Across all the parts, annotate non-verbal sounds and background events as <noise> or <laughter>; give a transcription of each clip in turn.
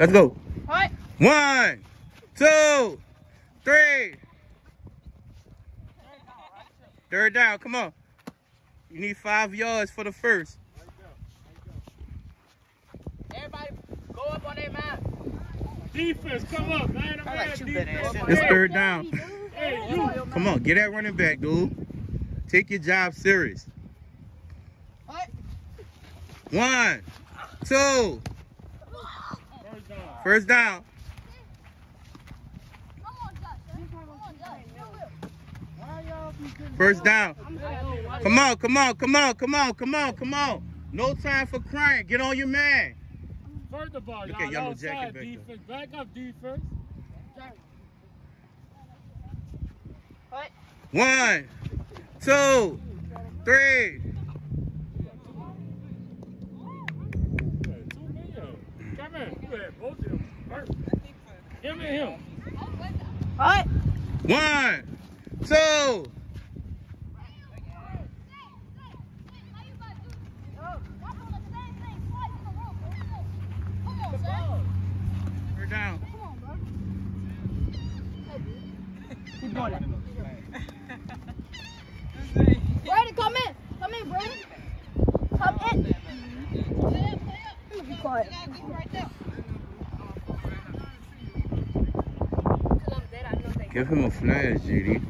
Let's go. What? One, two, three. Third down. Come on. You need five yards for the first. Everybody go up on their man. Defense, come up, man. I'm I like at you better defense. than It's third down. Hey. Come on, get that running back, dude. Take your job serious. What? One, two, First down. first down. Come on, come on, come on, come on, come on, come on. No time for crying. Get on your man. First of all, Look y'all at Yellow outside Jacket back there. defense. Back up defense. What? One, two, three. Hey, two men. Come in. You had both of them first. Give me him. What? One, two. Third down. Keep doing it. Brandon, come in. Come in, Brandon. Come in. Be quiet. Give him a flash, JD.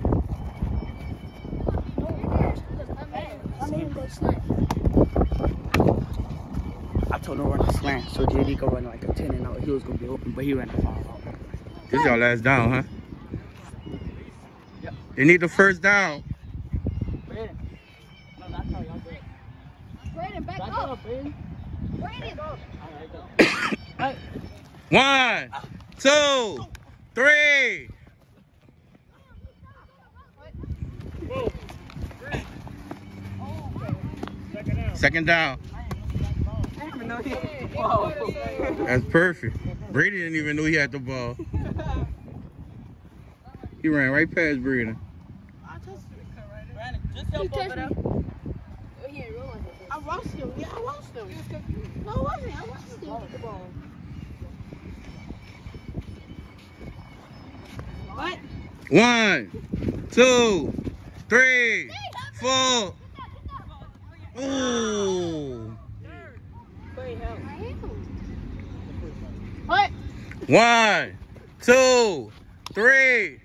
I made him go slant. I told him to run a slant, so JD go run like a 10 and out. He was gonna be open, but he ran a 5 out. This y'all last down, huh? Yep. They need the first down. Brandon. No, that's how y'all do. Brandon, back Back up. up, Brandon. Brandon. All right, go. <coughs> One, two, three. Whoa. Second down. Second down. I didn't even know he. Whoa. That's perfect. Brady didn't even know he had the ball. He ran right past Brady. Brandon, just help over there. I rushed him. Yeah, I rushed him. No, I wasn't. I rushed him with the ball. What? One, two, three, four. Ooh. What? One, two, three.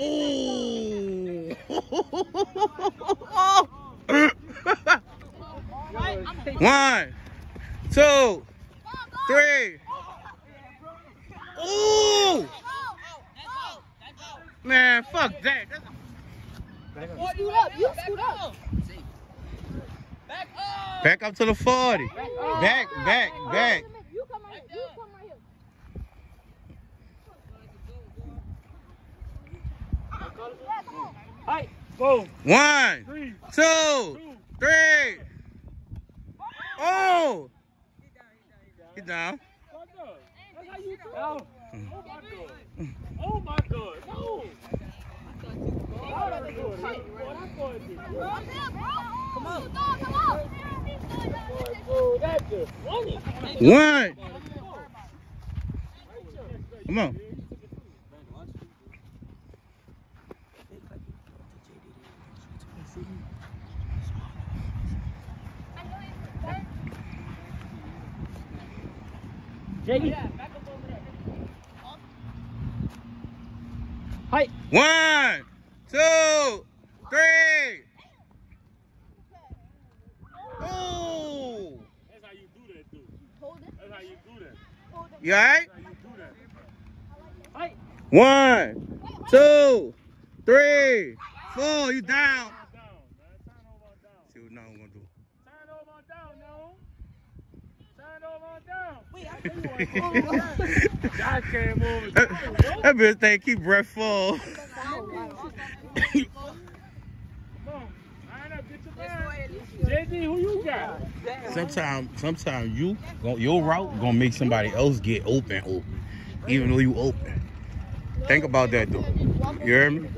Ooh. <laughs> One, two, three. Ooh. Man, fuck that. That's You up. You scoot up. Back up to the 40. Back, back, back. You come right here. You come right here. Hey. Boom. One, Three. two, Two. three. Oh. Get down. Fuck up. That's how you do it. Oh my god. Oh my god. No. Oh, that's good. Oh, that's good. Come on. Come on. Oh, that's good. Funny. One. Come on. JD. Hey. One, two, three. Oh. That's how you do that, dude. Hold it. That's how you do that. You all right? That's how you do that. Hey. One, two, three, four. You down. Down, man. Turn over down. See what now I'm gonna do. Turn over down, no. Turn over down. Wait, I Josh came over. That, that bitch think keep breath full. <laughs> Come on. Line up, get your man. JD, who you got? Sometimes, sometimes you your route gonna make somebody else get open, open, even though you open. Think about that though. You hear me?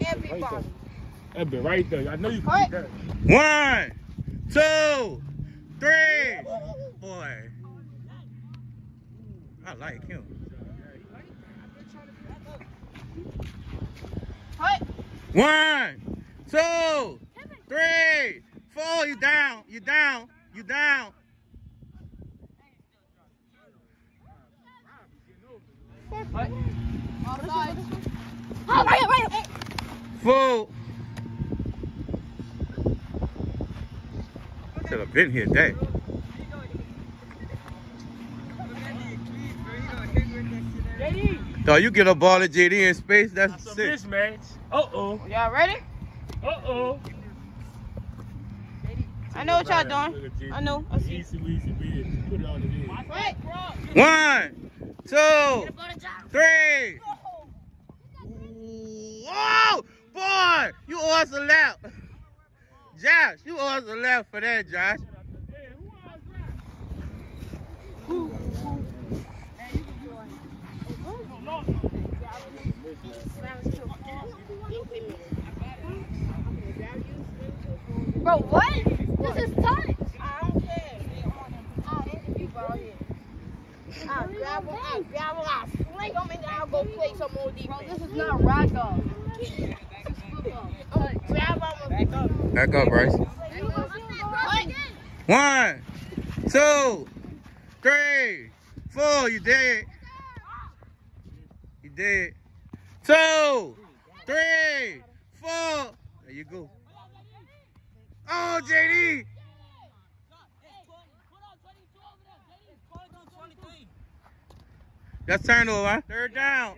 Everybody. That been right there. I know you can do that. One, two, three. Boy, I like him. Cut. One, two, three, four. You down. You down. You down. Offside. Oh, right, here, right. here. Four. Should have been here today. JD, So you get a ball at JD in space, that's some sick. mismatch. Uh-oh. Y'all ready? Uh-oh. I know what y'all doing. I know. I see. Easy, easy, easy. Put it on the head. One, two, three. Whoa, boy, you owe us a lap. Josh, you owe us a lap for that, Josh. Hey, who else Bro, what? This is touch. I don't care. I'll hit you, bro. I'll grab him, I'll grab him, I'll sling him, and then I'll go play some more defense. Bro, this is not ragdoll. I'm grab him back up. Back up, Bryce. One, two, three, four. You dead. You dead. Two, three, four. There you go. Oh, JD. That's turnover. Huh? Third down.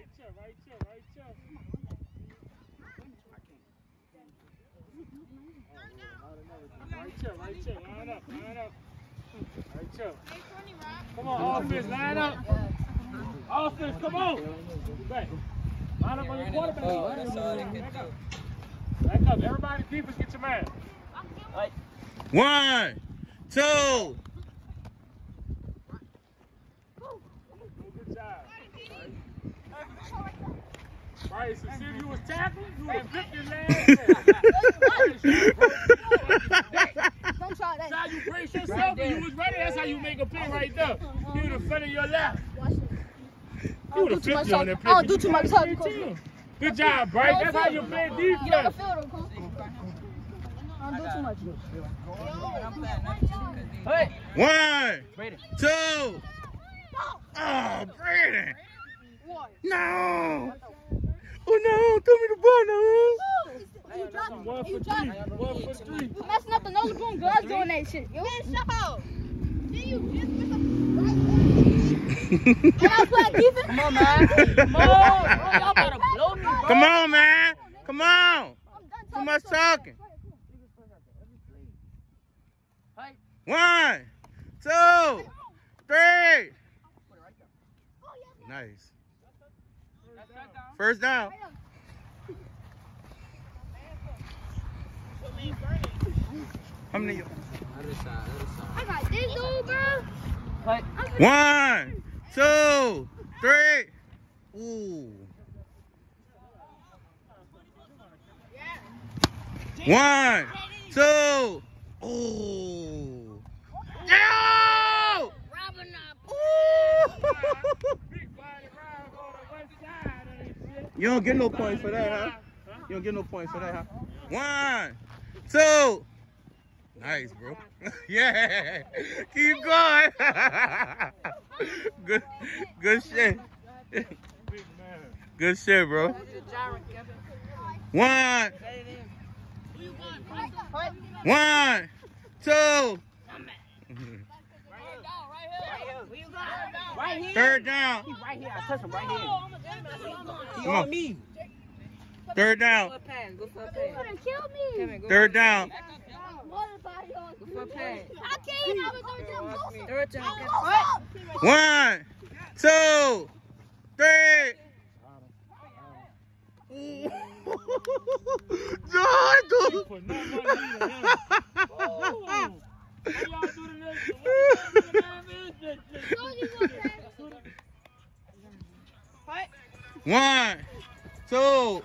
Right here, right here. Line up, line up. Right here. Come on, offense, line up. Offense, come on. Back. Line up on your quarterback. Back up. Back up. Everybody, defense, get your man. One, two. Good job. Right, so see if you was tackling, you would have flipped your leg. <laughs> Don't try that. That's how you brace yourself when you was ready. That's how you make a play right there. You in the front of your left. You would have flipped you on that play. I don't do too much talking. Good job, Bryce. That's how you play Get on the defense. Field, Coach. I don't do too much. One, two. Oh, Brandon. No. Oh no, throw me the ball now. You dropped One it. for You three. dropped. One for three. Messing up the nose boom girls doing that shit. Yo. Man, shut up. Can I <laughs> play defense? Come on, man. Come on. Oh, y'all better blow me, bro. Come on, man. Come on. Too much talking. One, two, three. Nice. First down. How many? I got this dude, bro. One, two, three. Ooh. One, two. Ooh. No! Ooh. Big body round on the west side of this shit. You don't get no points for that, huh? You don't get no points for that, huh? One, two. Nice, bro. <laughs> yeah. Keep going. <laughs> good, good shit. Good shit, bro. One, one, two. Right here. Third down. Right here. I touch him right here. He Come on. on me. Third down. pass. Go for a <laughs> You gonna <laughs> One, two,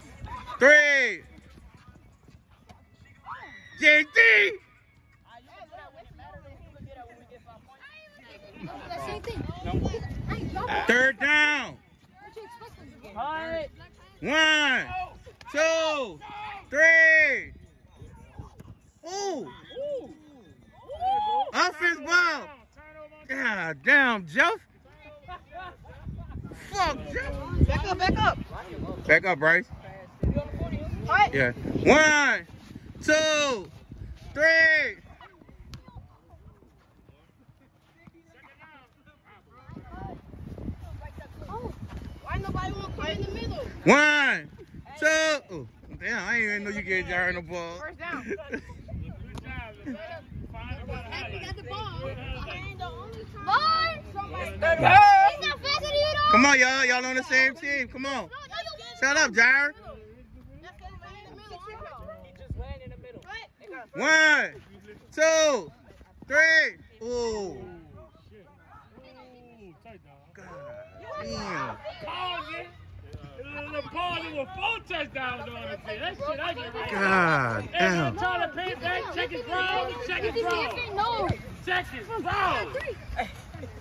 three. Thing. Third down. One, two, three. Ooh. Offense ball. God damn, Jeff. Fuck, Back up, back up. Back up, Bryce. Yeah. One, two, three. Why nobody want to play in the middle? One, two. Ooh, damn, I didn't even know you get Jair the ball. First down. Good job, Lizette. Find the ball. He got the ball. I ain't the only time. Lord! He's Hey! not faster than you, though. Come on, y'all. Y'all on the same team. Come on. No, no, you- Shut up, Jair. That's because we're in the middle. He just ran in the middle. One, two, three. Ooh. Ooh, tight down. Damn. Pause it. The pause it with four touchdowns on it. That shit I get right. God Hey, damn. I'm trying to pay back. Check his brown. Check his brown. No. Check his. Huh?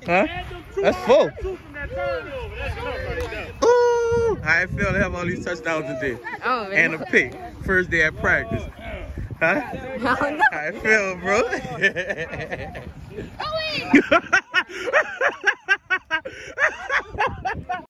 Add them two That's full. there, Two from that turnover. That's tough right there. Ooh. How it feel to have all these touchdowns today? Oh, And a pick. First day at practice. Huh? How it feel, bro? <laughs> Go in. <laughs>